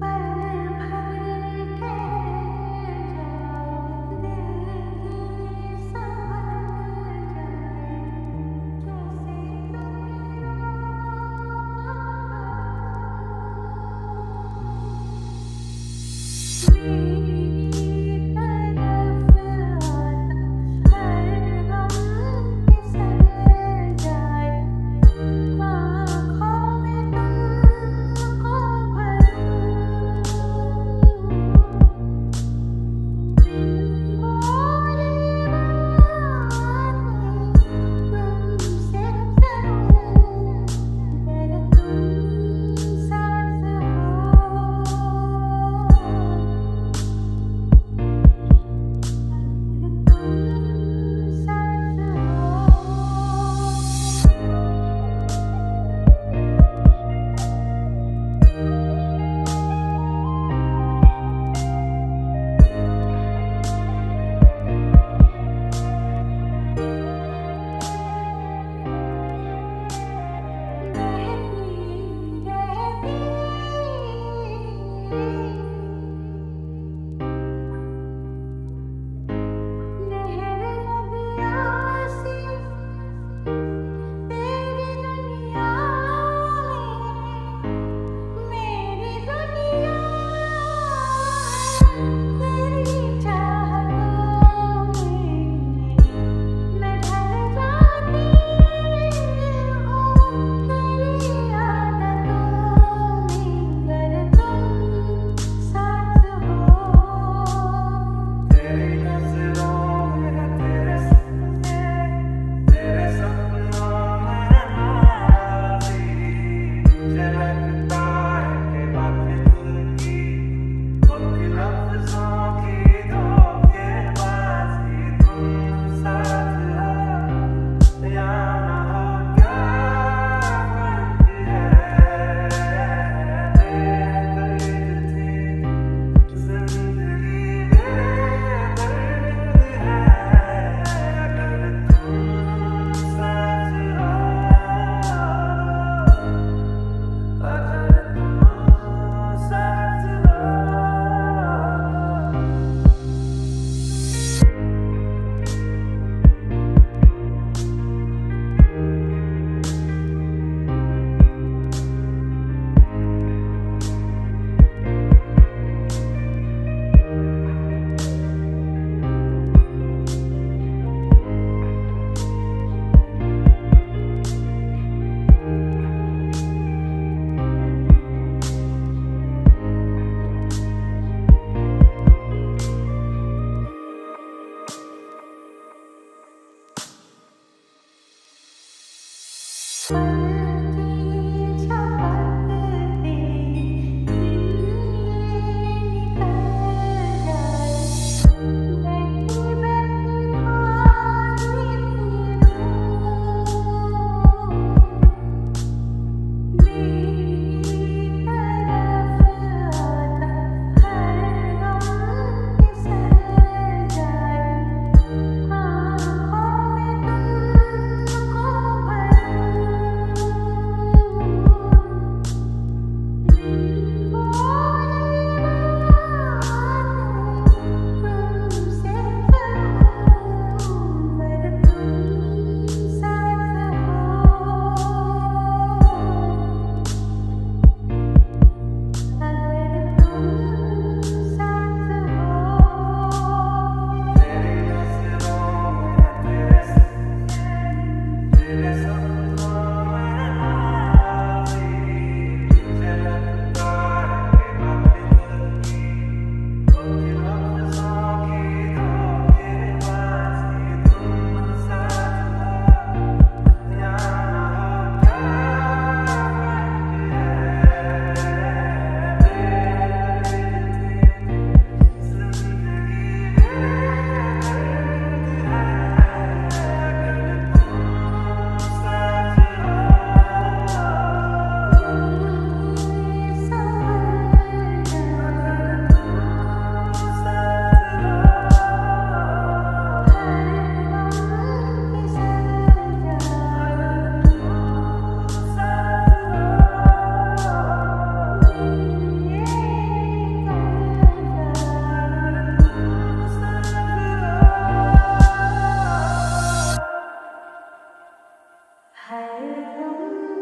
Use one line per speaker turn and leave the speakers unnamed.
Thank Hallelujah.